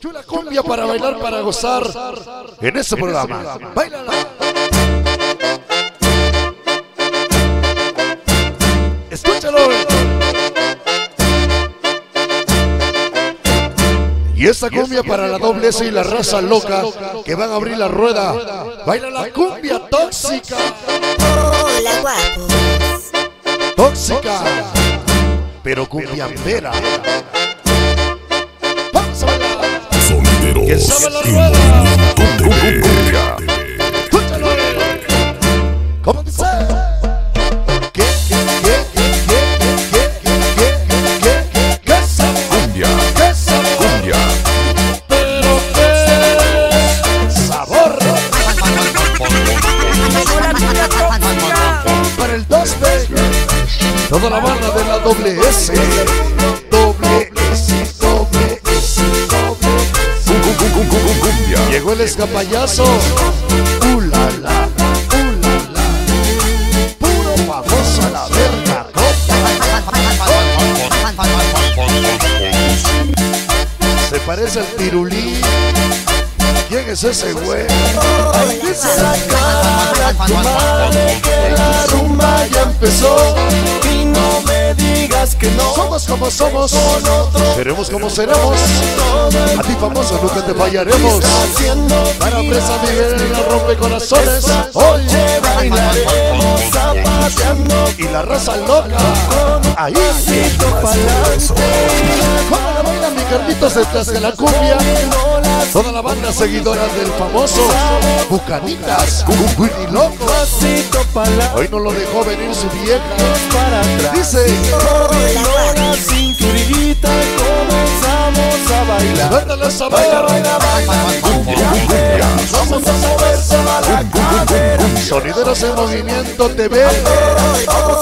Chula cumbia para bailar, para gozar en este programa. Bailala. Escúchalo. Y esta cumbia para la doble S y la raza loca que van a abrir la rueda. Baila la cumbia tóxica. Hola guapos. Tóxica. Pero cumbiambera. Vamos Sonideros Que sabe la rueda. ¿Cómo dice? ¿Qué, qué, qué, qué, qué, qué, qué, qué, qué, qué sabor? Cumbia, ¿Qué cumbia, Pero qué sabor. Para el 2B, toda la banda de la doble S. Llegó el escapayazo. Uh, la, la, uh, la, la. Puro famoso a la verga. Se parece al pirulí. ¿Quién es ese güey? que la rumba ya empezó. Y no me digas que no Somos como somos. Seremos como seremos. A ti famoso nunca te fallaremos. Para presa Miguel la rompe corazones. Hoy bailaremos zapateando y la raza loca. Ahí ¿Cómo la baila mi Carlitos detrás de la cumbia? Toda la banda seguidora del famoso Bucanitas, Loco. Hoy no lo dejó venir su vieja. Dice, Bailó la cinturita comenzamos a bailar suéltala esa Baila, baila. baila, Vamos a mover toda la cadera Sonideros en movimiento TV.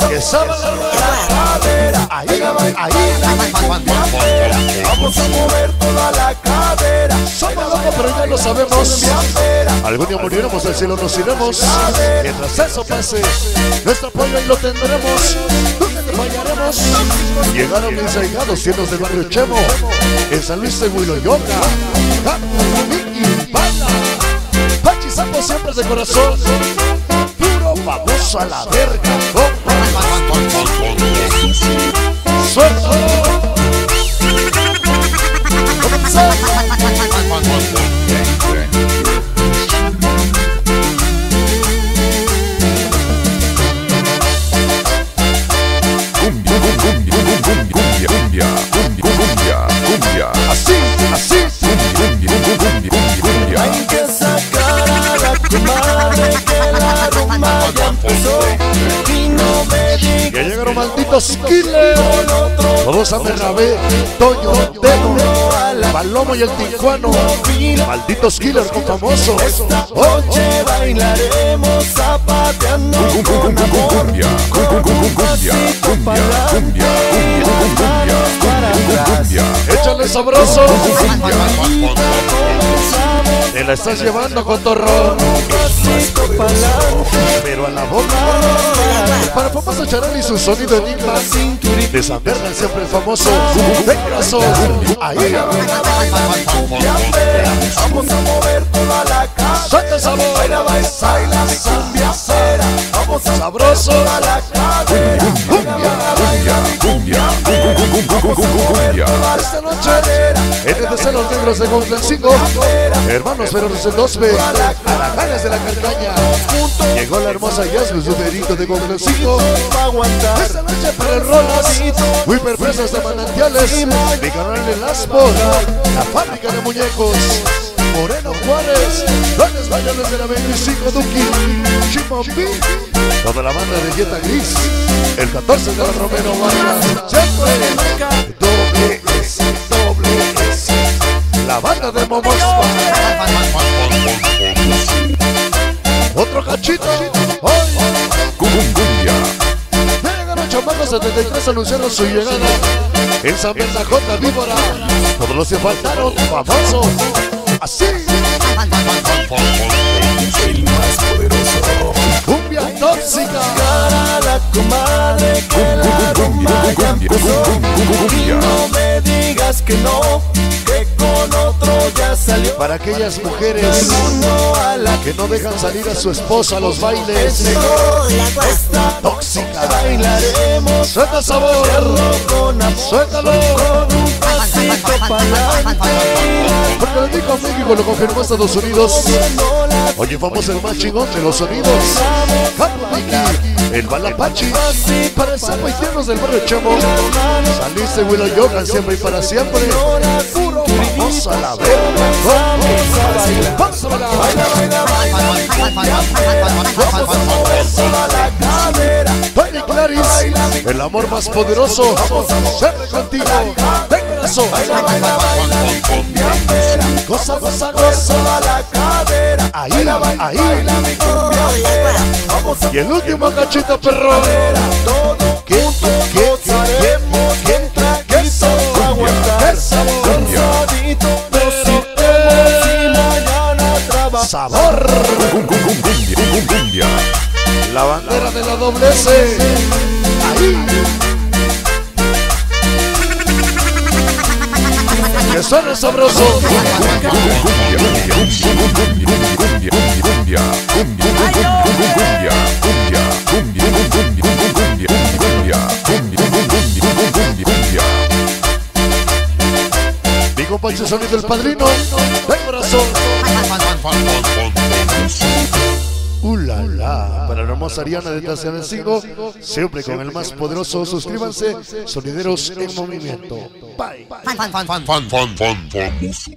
Que sabe la rueda. Ahí, ahí. Vamos a mover toda la cadera Somos locos, pero ya lo sabemos. Algún día moriremos, al cielo nos iremos. Mientras eso pase, nuestro apoyo ahí lo tendremos. Llegaron mis ahijados del barrio Chemo. En San Luis de Huiloyoca. Pachi Sambo siempre de corazón. Puro famoso a la verga. Cumbia, cumbia. Así, así. Cumbia, cumbia, cumbia, cumbia, cumbia. Hay que sacar a la comadre que la rumba ya empezó Y no me digas llegaron malditos killers. Todos a Bernabé, Toño, Teno, Palomo y el Tijuano. Malditos killers con famosos. Oh, Noche bailaremos zapateando Cum, cum, cum, cum, cum, cumbia. Sabroso. Te la estás llevando con torrón. Pero a la boca. Para famoso Charal y su sonido enigma. De San Bernal siempre el famoso. Corazón. Ahí. Vamos a mover toda la casa Suelta el sabor. Baila, baila, baila, cumbia Vamos a Sabroso. toda la cadera Cumbia. Esta noche, los negros de Gonza el hermanos Ferros el 2B Araganes de la Carcaña. Llegó la hermosa Yasmin, su dedito de Gonza el 5. Esta noche para rolas, muy perfectas de manantiales, mi canal en el Aspo, la fábrica de muñecos. Moreno Juárez, Lones Mayores de la 25 Duki, Chimampi, toda la banda de Jetta Gris, el 14 de la Romero Vargas, siempre, doble S, doble S, la banda de Momospa, otro cachito, hoy. Cum, cum, cumbia. Llegaron chamacos 73 anunciando su llegada en San Bernajota Víbora. Todos los que faltaron, famosos. Así, El más poderoso. cumbia tóxica. Cara la comadre que la rumba ya empezó Y no me digas que no Para aquellas mujeres que no dejan salir a su esposa a los bailes. Tóxica. bailaremos. Suelta sabor. Suéltalo. Con un pasito pa'lante. Porque le dijo México, lo confirmó Estados Unidos. Oye, vamos el más chingón de los sonidos. El Balapachi. Para el sapo y tiernos del barrio Chamo. Saliste Willow Johan siempre y para siempre. Vamos a la verga. Vamos a bailar. Tony Claris, el amor más poderoso. Siempre contigo. Corazón. Goza, goza, goza. Ahí, ahí. Hola guapo. Y el último cachito, perro. ¿Qué? ¿Qué? La bandera de la doble S. Ahí. Que suene sabroso. Mi compañero sonido del padrino. Corazón. Uh, la. Para la hermosa Ariana de Taziana 5, siempre con el más poderoso. Suscríbanse, sonideros en movimiento. Bye. Fan, fan, fan, fan, fan, famoso.